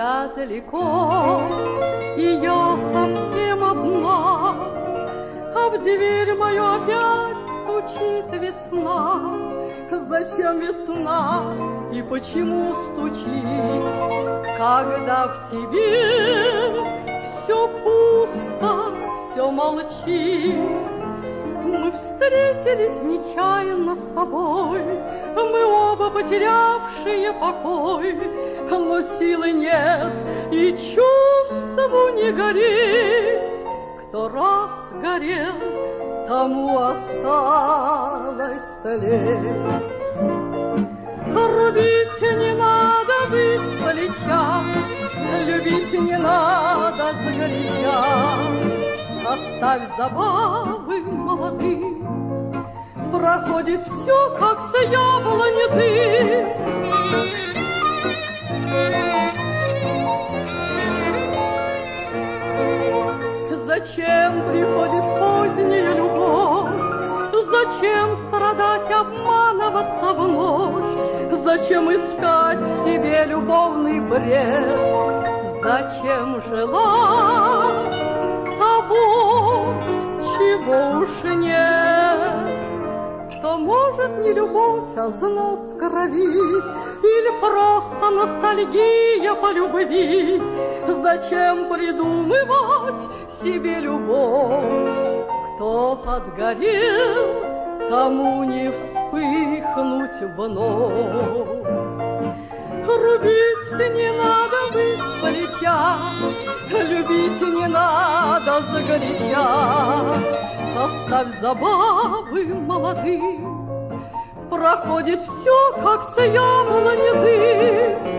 я далеко, и я совсем одна, а в дверь мою опять стучит весна. Зачем весна и почему стучит, когда в тебе все пусто, все молчит? Мы встретились нечаянно с тобой, Мы оба потерявшие покой, Но силы нет и чувству не гореть. Кто раз горел, тому осталось тлеть. Рубить не надо вы с плеча, Любить не надо сгоряча, Оставь забавы молодым, Проходит все, как с яблони дым. Зачем приходит поздняя любовь? Зачем страдать, обманываться в ночь? Зачем искать в себе любовный бред? Зачем желать чего уж нет? Что может не любовь, а зноб крови, Или просто ностальгия по любви? Зачем придумывать себе любовь? Кто отгорел, тому не вспыхнуть вновь. Рубить не надо быть плеча, Любить не надо загоряча. Оставь забавы молодым, Проходит все, как с яблони дым.